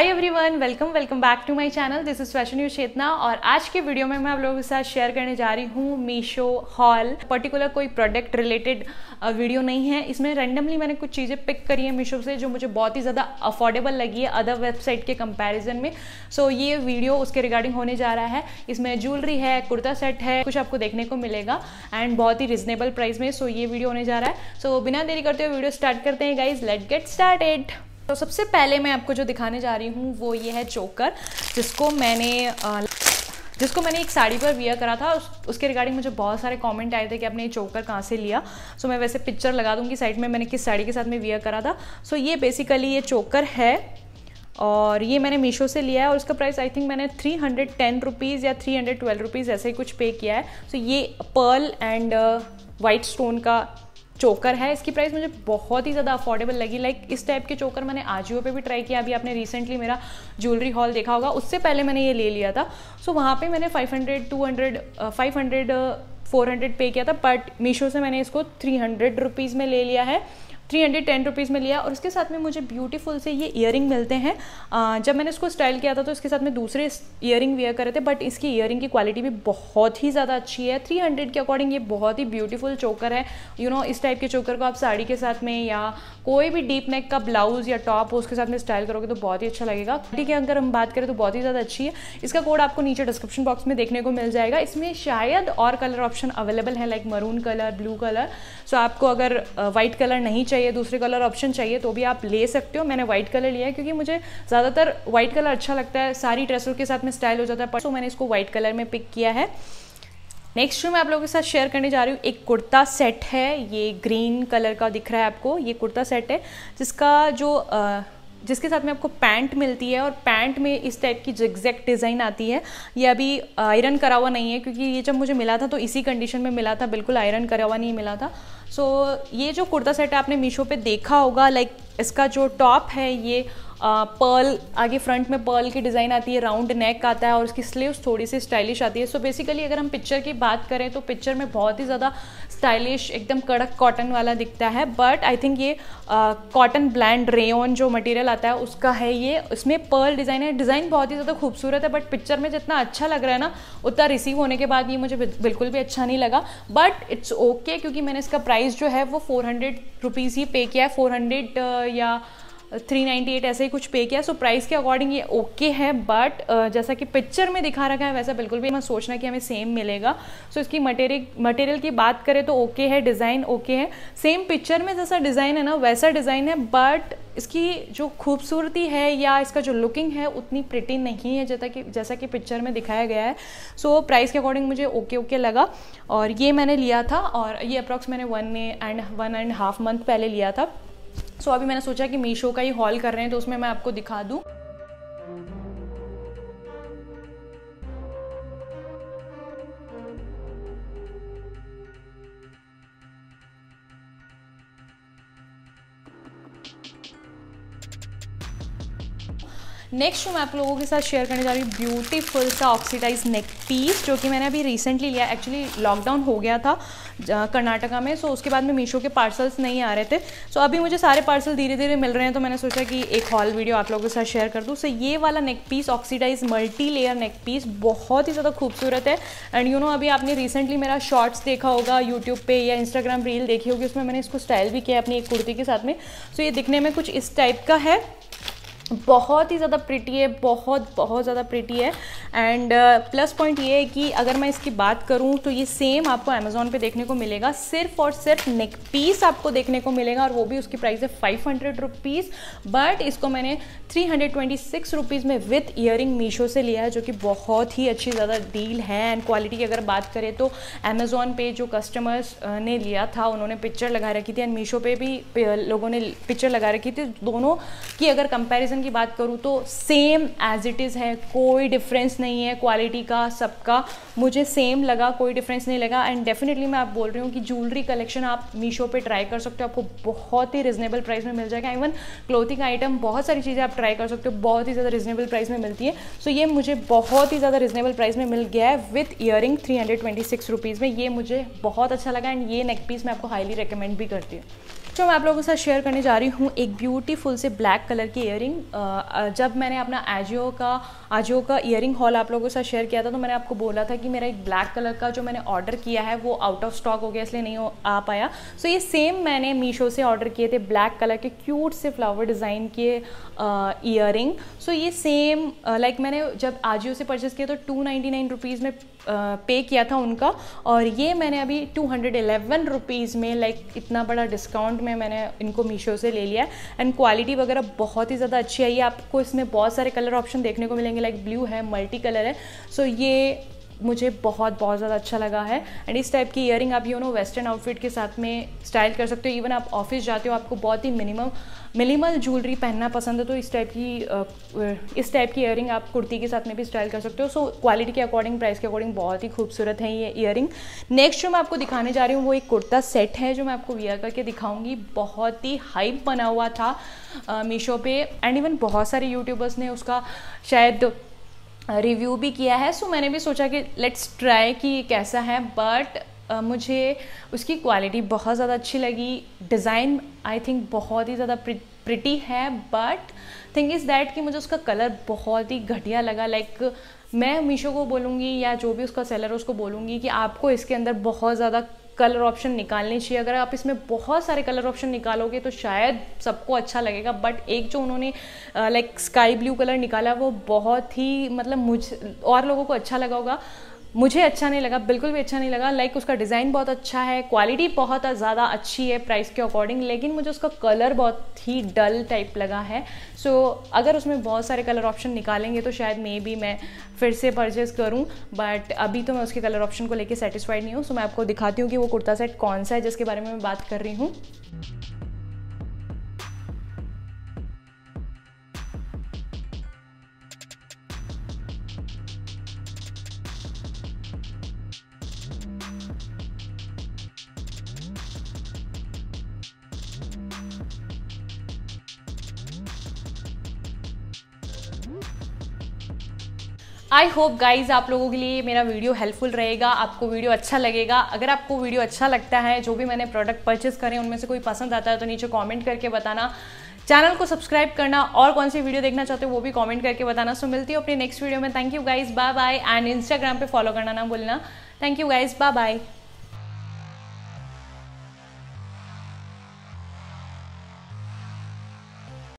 Hi everyone welcome welcome back to my channel this is fashion you Chetna और आज के video में मैं आप लोगों के साथ शेयर करने जा रही हूँ मीशो हॉल पर्टिकुलर कोई प्रोडक्ट रिलेटेड वीडियो नहीं है। इसमें रेंडमली मैंने कुछ चीज़ें पिक करी है मीशो से जो मुझे बहुत ही ज़्यादा अफोर्डेबल लगी है अदर वेबसाइट के कंपेरिजन में। सो so, ये वीडियो उसके रिगार्डिंग होने जा रहा है। इसमें ज्वेलरी है कुर्ता सेट है कुछ आपको देखने को मिलेगा एंड बहुत ही रिजनेबल प्राइस में सो so, ये वीडियो होने जा रहा है। सो so, बिना देरी करते हुए वीडियो स्टार्ट करते हैं गाइज़ लेट गेट स्टार्टेड तो सबसे पहले मैं आपको जो दिखाने जा रही हूँ वो ये है चोकर जिसको मैंने जिसको मैंने एक साड़ी पर वियर करा था। उस, उसके रिगार्डिंग मुझे बहुत सारे कमेंट आए थे कि आपने ये चोकर कहाँ से लिया। सो मैं वैसे पिक्चर लगा दूँगी साइड में मैंने किस साड़ी के साथ में वियर करा था। सो ये बेसिकली ये चोकर है और ये मैंने मीशो से लिया है और उसका प्राइस आई थिंक मैंने थ्री हंड्रेड टेन रुपीज़ या थ्री हंड्रेड ट्वेल्व रुपीज़ ऐसे ही कुछ पे किया है। सो so ये पर्ल एंड वाइट स्टोन का चोकर है इसकी प्राइस मुझे बहुत ही ज़्यादा अफोर्डेबल लगी। लाइक इस टाइप के चोकर मैंने आजियो पे भी ट्राई किया अभी आपने रिसेंटली मेरा ज्वेलरी हॉल देखा होगा उससे पहले मैंने ये ले लिया था। सो so, वहाँ पे मैंने 500 200 500 400 पे किया था बट मीशो से मैंने इसको थ्री हंड्रेड रुपीज़ में ले लिया है। थ्री हंड्रेड टेन रुपीज़ में लिया और उसके साथ में मुझे ब्यूटीफुल से ये इयर मिलते हैं। जब मैंने इसको स्टाइल किया था तो इसके साथ में दूसरे इयर वेयर करे थे बट इसकी इयर की क्वालिटी भी बहुत ही ज़्यादा अच्छी है। थ्री हंड्रेड के अकॉर्डिंग ये बहुत ही ब्यूटीफुल चोकर है। यू you नो know, इस टाइप के चोकर को आप साड़ी के साथ में या कोई भी डीप नेक का ब्लाउज या टॉप उसके साथ में स्टाइल करोगे तो बहुत ही अच्छा लगेगा। ठीक है अगर हम बात करें तो बहुत ही ज़्यादा अच्छी है। इसका कोड आपको नीचे डिस्क्रिप्शन बॉक्स में देखने को मिल जाएगा। इसमें शायद और कलर ऑप्शन अवेलेबल है like maroon colour blue colour so आपको अगर वाइट कलर नहीं चाहिए दूसरे कलर ऑप्शन चाहिए तो भी आप ले सकते हो। मैंने व्हाइट कलर लिया है क्योंकि मुझे ज़्यादातर व्हाइट कलर अच्छा लगता है। सारी ड्रेसों के साथ में स्टाइल हो जाता है तो मैंने इसको व्हाइट कलर में पिक किया है। नेक्स्ट जो मैं आप लोगों के साथ शेयर करने जा रही हूँ एक कुर्ता सेट है। ये ग्रीन कलर का दिख रहा है आपको। ये कुर्ता सेट है जिसका जो आ, जिसके साथ में आपको पैंट मिलती है और पैंट में इस टाइप की जो एग्जैक्ट डिज़ाइन आती है ये अभी आयरन करा हुआ नहीं है क्योंकि ये जब मुझे मिला था तो इसी कंडीशन में मिला था बिल्कुल आयरन करा हुआ नहीं मिला था। सो so, ये जो कुर्ता सेट है आपने मीशो पे देखा होगा लाइक इसका जो टॉप है ये पर्ल आगे फ्रंट में पर्ल की डिज़ाइन आती है राउंड नेक आता है और उसकी स्लीव्स थोड़ी सी स्टाइलिश आती है। सो so बेसिकली अगर हम पिक्चर की बात करें तो पिक्चर में बहुत ही ज़्यादा स्टाइलिश एकदम कड़क कॉटन वाला दिखता है। बट आई थिंक ये कॉटन ब्लैंड रेन जो मटेरियल आता है, उसका है ये। इसमें पर्ल डिज़ाइन है। डिज़ाइन बहुत ही ज़्यादा खूबसूरत है बट पिक्चर में जितना अच्छा लग रहा है ना, उतना रिसीव होने के बाद ये मुझे बिल्कुल भी अच्छा नहीं लगा। बट इट्स ओके क्योंकि मैंने इसका प्राइस जो है वो फोर हंड्रेड रुपीज़ ही पे किया है। फोर हंड्रेड या थ्री नाइन्टी एट ऐसे ही कुछ पे किया सो प्राइस के अकॉर्डिंग ये ओके है बट जैसा कि पिक्चर में दिखा रखा है वैसा बिल्कुल भी मैं सोचना कि हमें सेम मिलेगा। सो so, इसकी मटेरियल मटेरियल की बात करें तो ओके है डिज़ाइन ओके है। सेम पिक्चर में जैसा डिज़ाइन है ना वैसा डिज़ाइन है बट इसकी जो खूबसूरती है या इसका जो लुकिंग है उतनी प्रिटी नहीं है जैसा कि जैसा कि पिक्चर में दिखाया गया है। सो so, प्राइस के अकॉर्डिंग मुझे ओके ओके लगा और ये मैंने लिया था और ये अप्रॉक्स मैंने one and one and half month पहले लिया था। सो so, अभी मैंने सोचा कि मीशो का ही हॉल कर रहे हैं तो उसमें मैं आपको दिखा दूँ। नेक्स्ट जो मैं आप लोगों के साथ शेयर करने जा रही हूँ ब्यूटीफुल सा ऑक्सीडाइज नेक पीस जो कि मैंने अभी रिसेंटली लिया एक्चुअली लॉकडाउन हो गया था कर्नाटका में सो उसके बाद में मीशो के पार्सल्स नहीं आ रहे थे। सो अभी मुझे सारे पार्सल धीरे धीरे मिल रहे हैं तो मैंने सोचा कि एक हॉल वीडियो आप लोगों के साथ शेयर कर दूँ। सो ये वाला neck piece oxidise multi layer neck piece बहुत ही ज़्यादा खूबसूरत है। एंड यू नो अभी आपने रिसेंटली मेरा शॉर्ट्स देखा होगा यूट्यूब पर या इंस्टाग्राम रील देखी होगी, उसमें मैंने इसको स्टाइल भी किया अपनी एक कुर्ती के साथ में। सो ये दिखने में कुछ इस टाइप का है। बहुत ही ज़्यादा प्रिटी है, बहुत बहुत ज़्यादा प्रिटी है। एंड प्लस पॉइंट ये है कि अगर मैं इसकी बात करूँ तो ये सेम आपको अमेज़ोन पे देखने को मिलेगा। सिर्फ़ और सिर्फ़ नेक पीस आपको देखने को मिलेगा और वो भी उसकी प्राइस है फाइव हंड्रेड रुपीज़ बट इसको मैंने three hundred twenty six rupees में विथ ईयरिंग मीशो से लिया है, जो कि बहुत ही अच्छी ज़्यादा डील है। एंड क्वालिटी की अगर बात करें तो अमेज़ोन पे जो कस्टमर्स ने लिया था, उन्होंने पिक्चर लगा रखी थी। एंड मीशो पे भी लोगों ने पिक्चर लगा रखी थी। दोनों की अगर कंपेरिजन की बात करूँ तो सेम एज इट इज़ है, कोई डिफरेंस नहीं है क्वालिटी का, सबका। मुझे सेम लगा, कोई डिफरेंस नहीं लगा। एंड डेफिनेटली मैं आप बोल रही हूँ कि ज्वेलरी कलेक्शन आप मीशो पे ट्राई कर सकते हो। आपको बहुत ही रिजनेबल प्राइस में मिल जाएगा। इवन क्लोथिंग आइटम बहुत सारी चीज़ें आप ट्राई कर सकते हो। बहुत ही ज़्यादा रिजनेबल प्राइस में मिलती है। सो so ये मुझे बहुत ही ज़्यादा रिजनेबल प्राइस में मिल गया है with earring three hundred twenty six rupees में। ये मुझे बहुत अच्छा लगा। एंड ये नेक पीस मैं आपको हाईली रिकमेंड भी करती हूँ। जो मैं आप लोगों के साथ शेयर करने जा रही हूँ एक ब्यूटीफुल से ब्लैक कलर की इयरिंग जब मैंने अपना आजियो का आजियो का इयरिंग हॉल आप लोगों के साथ शेयर किया था तो मैंने आपको बोला था कि मेरा एक ब्लैक कलर का जो मैंने ऑर्डर किया है वो आउट ऑफ़ स्टॉक हो गया इसलिए नहीं आ पाया। सो so, ये सेम मैंने मीशो से ऑर्डर किए थे ब्लैक कलर के क्यूट से फ्लावर डिज़ाइन के इयरिंग सो ये सेम लाइक मैंने जब आजियो से परचेज़ किया तो टू नाइन्टी नाइन रुपीज़ में पे किया था उनका और ये मैंने अभी टू हंड्रेड एलेवन रुपीज़ में लाइक इतना बड़ा डिस्काउंट में मैंने इनको मीशो से ले लिया एंड क्वालिटी वगैरह बहुत ही ज़्यादा अच्छी आई है आपको इसमें बहुत सारे कलर ऑप्शन देखने को मिलेंगे लाइक ब्लू है मल्टी कलर है। सो so ये मुझे बहुत बहुत ज़्यादा अच्छा लगा है। एंड इस टाइप की ईयरिंग आप यू नो वेस्टर्न आउटफिट के साथ में स्टाइल कर सकते हो। इवन आप ऑफ़िस जाते हो, आपको बहुत ही मिनिमम मिनिमल ज्वेलरी पहनना पसंद है तो इस टाइप की इस टाइप की इयरिंग आप कुर्ती के साथ में भी स्टाइल कर सकते हो। सो क्वालिटी के अकॉर्डिंग प्राइस के अकॉर्डिंग बहुत ही खूबसूरत है ये इयरिंग नेक्स्ट जो मैं आपको दिखाने जा रही हूँ, वो एक कुर्ता सेट है, जो मैं आपको वियर करके दिखाऊँगी। बहुत ही हाइप बना हुआ था मीशो पे। एंड इवन बहुत सारे यूट्यूबर्स ने उसका शायद रिव्यू भी किया है। सो मैंने भी सोचा कि लेट्स ट्राई कि ये कैसा है बट uh, मुझे उसकी क्वालिटी बहुत ज़्यादा अच्छी लगी। डिज़ाइन आई थिंक बहुत ही ज़्यादा प्रिटी है बट थिंग इज़ दैट कि मुझे उसका कलर बहुत ही घटिया लगा। लाइक like, मैं मीशो को बोलूँगी या जो भी उसका सेलर उसको बोलूँगी कि आपको इसके अंदर बहुत ज़्यादा कलर ऑप्शन निकालने चाहिए। अगर आप इसमें बहुत सारे कलर ऑप्शन निकालोगे तो शायद सबको अच्छा लगेगा बट एक जो उन्होंने लाइक स्काई ब्लू कलर निकाला, वो बहुत ही मतलब मुझ, और लोगों को अच्छा लगा होगा। मुझे अच्छा नहीं लगा बिल्कुल भी अच्छा नहीं लगा। लाइक उसका डिज़ाइन बहुत अच्छा है क्वालिटी बहुत ज़्यादा अच्छी है प्राइस के अकॉर्डिंग लेकिन मुझे उसका कलर बहुत ही डल टाइप लगा है। सो so, अगर उसमें बहुत सारे कलर ऑप्शन निकालेंगे तो शायद मे बी मैं फिर से परचेज़ करूँ बट अभी तो मैं उसके कलर ऑप्शन को लेकर सेटिस्फाइड नहीं हूँ। सो so, मैं आपको दिखाती हूँ कि वो कुर्ता सेट कौन सा है जिसके बारे में मैं बात कर रही हूँ। आई होप गाइज़ आप लोगों के लिए मेरा वीडियो हेल्पफुल रहेगा, आपको वीडियो अच्छा लगेगा। अगर आपको वीडियो अच्छा लगता है, जो भी मैंने प्रोडक्ट परचेज करें, उनमें से कोई पसंद आता है तो नीचे कॉमेंट करके बताना। चैनल को सब्सक्राइब करना और कौन सी वीडियो देखना चाहते हो, वो भी कॉमेंट करके बताना। सो मिलती हूँ अपने नेक्स्ट वीडियो में। Thank you guys bye bye and Instagram पे फॉलो करना ना बोलना thank you guys bye bye